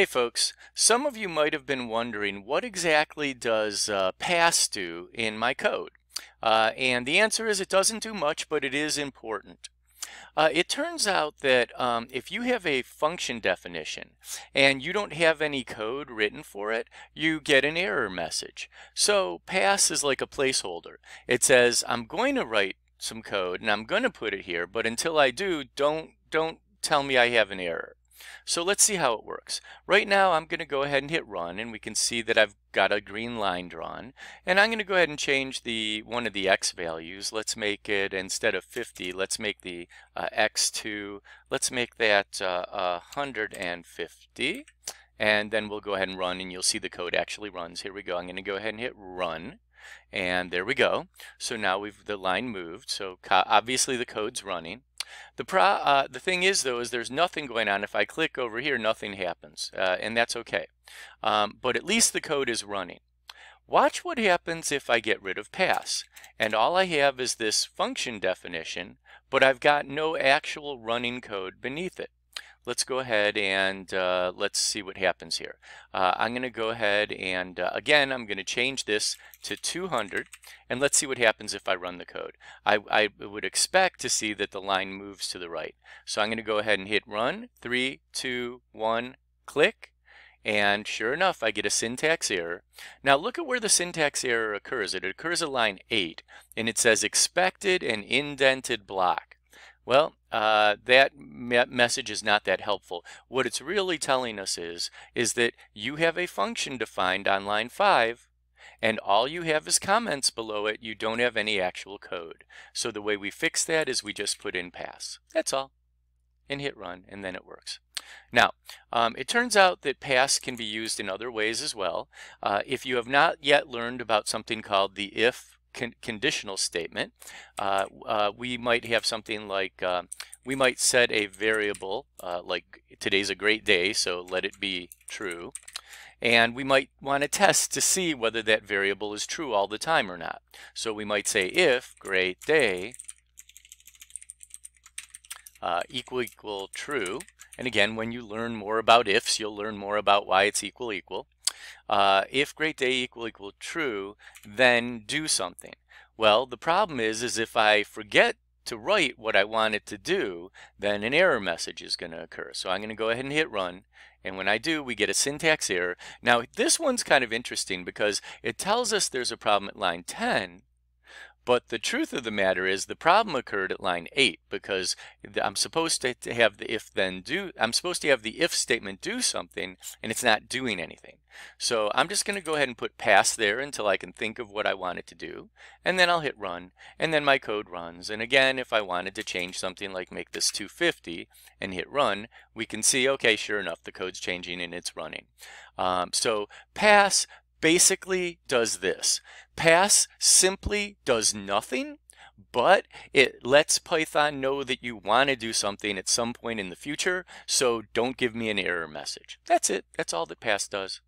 Hey folks, some of you might have been wondering what exactly does uh, pass do in my code? Uh, and the answer is it doesn't do much, but it is important. Uh, it turns out that um, if you have a function definition and you don't have any code written for it, you get an error message. So pass is like a placeholder. It says, I'm going to write some code and I'm going to put it here, but until I do, don't, don't tell me I have an error. So let's see how it works. Right now I'm going to go ahead and hit run and we can see that I've got a green line drawn and I'm going to go ahead and change the one of the x values. Let's make it instead of 50 let's make the uh, x to let's make that uh, 150 and then we'll go ahead and run and you'll see the code actually runs. Here we go. I'm going to go ahead and hit run and there we go. So now we've the line moved. So obviously the code's running. The, pro, uh, the thing is, though, is there's nothing going on. If I click over here, nothing happens, uh, and that's okay. Um, but at least the code is running. Watch what happens if I get rid of pass. And all I have is this function definition, but I've got no actual running code beneath it let's go ahead and uh, let's see what happens here. Uh, I'm going to go ahead and uh, again I'm going to change this to 200 and let's see what happens if I run the code. I, I would expect to see that the line moves to the right. So I'm going to go ahead and hit run. Three, two, one, click. And sure enough, I get a syntax error. Now look at where the syntax error occurs. It occurs at line 8, and it says expected and indented block. Well, uh, that me message is not that helpful. What it's really telling us is, is that you have a function defined on line 5, and all you have is comments below it. You don't have any actual code. So the way we fix that is we just put in pass. That's all. And hit run, and then it works. Now, um, it turns out that pass can be used in other ways as well. Uh, if you have not yet learned about something called the if con conditional statement, uh, uh, we might have something like, uh, we might set a variable, uh, like today's a great day, so let it be true. And we might want to test to see whether that variable is true all the time or not. So we might say if great day uh, equal equal true. And again, when you learn more about ifs, you'll learn more about why it's equal equal. Uh, if great day equal equal true, then do something. Well, the problem is, is if I forget to write what I want it to do, then an error message is going to occur. So I'm going to go ahead and hit run. And when I do, we get a syntax error. Now, this one's kind of interesting because it tells us there's a problem at line 10, but the truth of the matter is the problem occurred at line 8 because I'm supposed to have the if then do, I'm supposed to have the if statement do something and it's not doing anything. So I'm just going to go ahead and put pass there until I can think of what I want it to do. And then I'll hit run and then my code runs. And again, if I wanted to change something like make this 250 and hit run, we can see, okay, sure enough, the code's changing and it's running. Um, so pass basically does this. Pass simply does nothing, but it lets Python know that you want to do something at some point in the future, so don't give me an error message. That's it. That's all that pass does.